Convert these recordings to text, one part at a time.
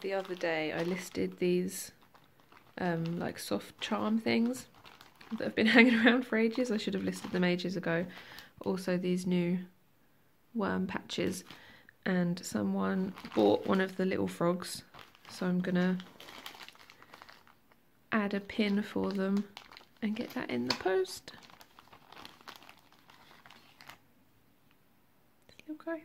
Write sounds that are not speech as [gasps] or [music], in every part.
the other day I listed these um, like soft charm things that have been [laughs] hanging around for ages. I should have listed them ages ago. Also these new worm patches and someone bought one of the little frogs so I'm gonna add a pin for them and get that in the post. Okay.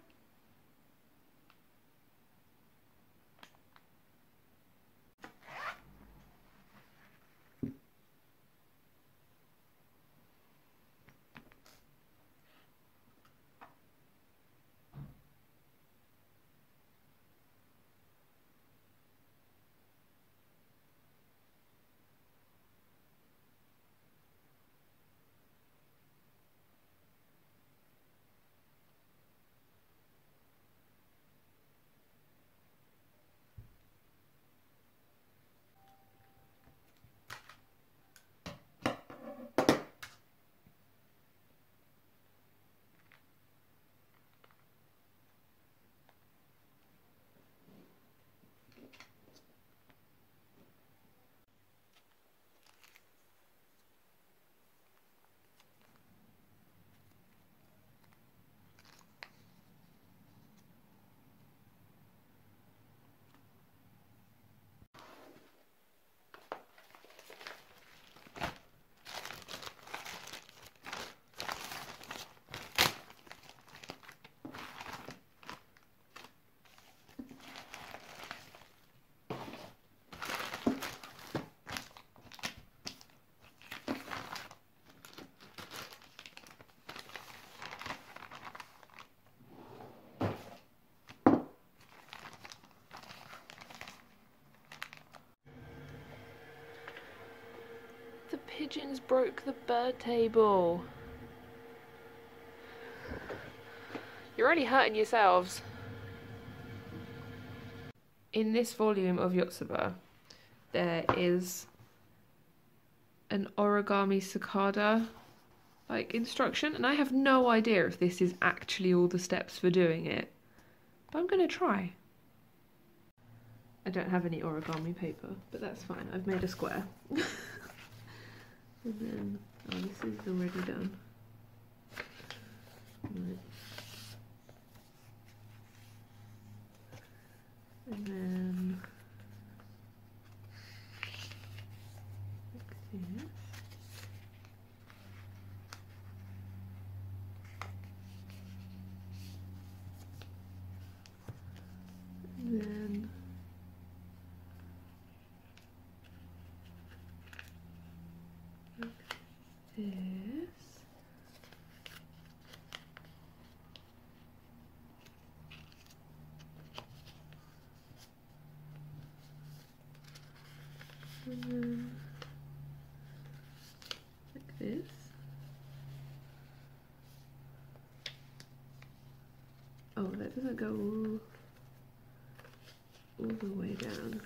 Pigeons broke the bird table. You're already hurting yourselves. In this volume of Yotsuba, there is an origami cicada like instruction, and I have no idea if this is actually all the steps for doing it, but I'm gonna try. I don't have any origami paper, but that's fine. I've made a square. [laughs] And then, oh, this is already done. And then, like this. And then this. Like this. Oh, that doesn't go all, the way down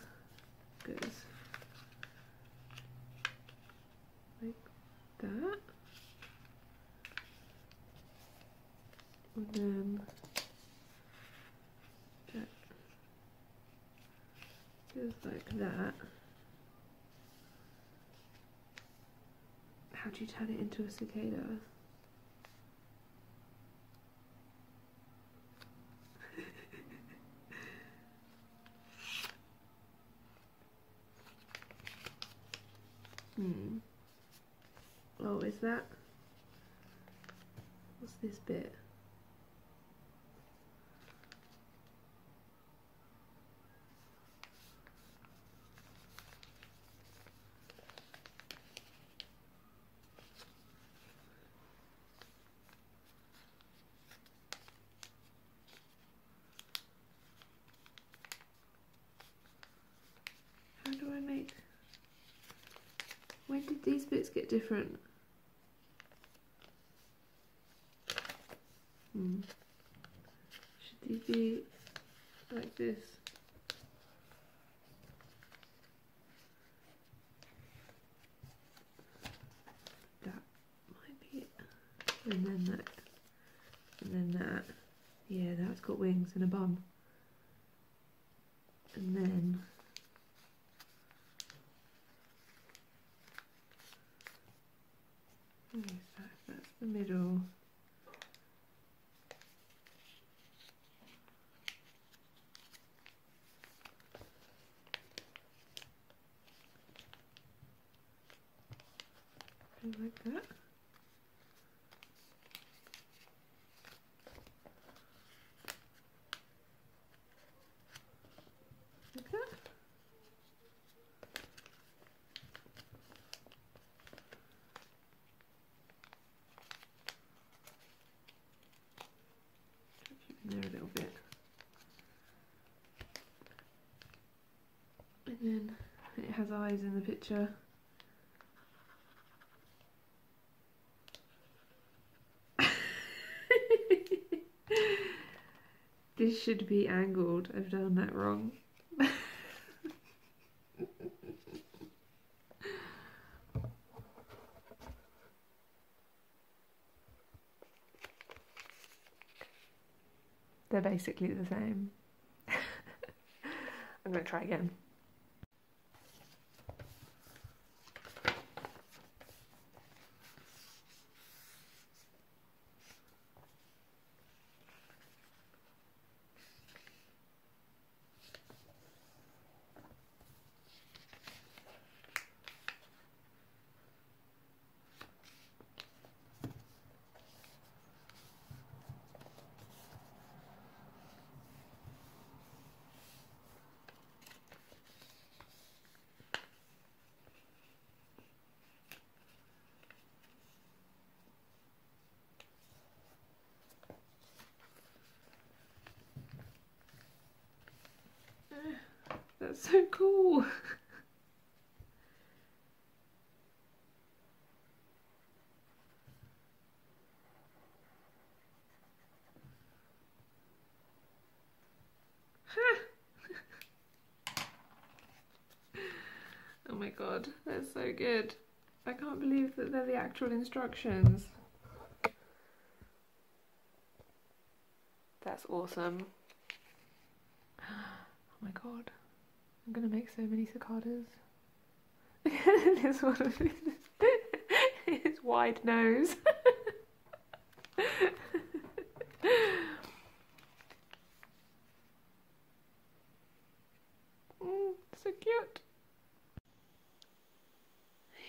like that. And then that goes like that. How do you turn it into a cicada? [laughs] hmm. Is that? What's this bit? How do I make... When did these bits get different? and then that, and then that. Yeah, that's got wings and a bum. And then okay. That's the middle. Like that. There a little bit. And then it has eyes in the picture. [laughs] this should be angled. I've done that wrong. They're basically the same. I'm going to try again. That's so cool. [laughs] oh my god, that's so good. I can't believe that they're the actual instructions. That's awesome. [gasps] Oh my god. I'm gonna make so many cicadas. [laughs] this one his [laughs] wide nose. [laughs] mm, so cute.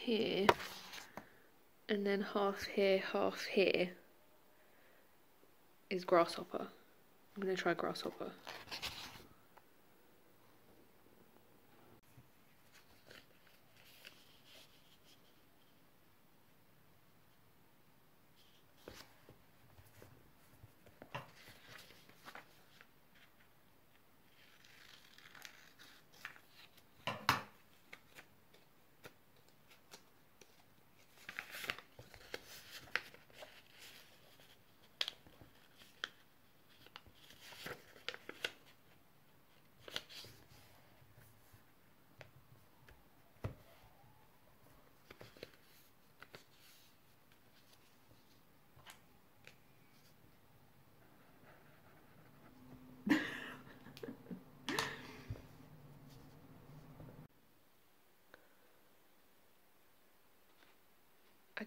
Here, and then half here, half here is grasshopper. I'm gonna try grasshopper.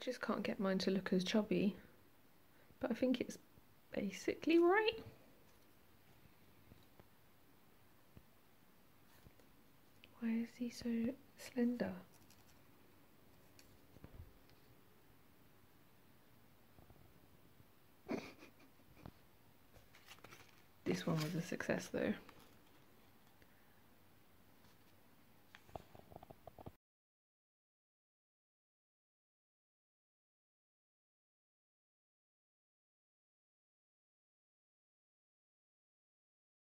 Just can't get mine to look as chubby, but I think it's basically right. Why is he so slender? [laughs] this one was a success though.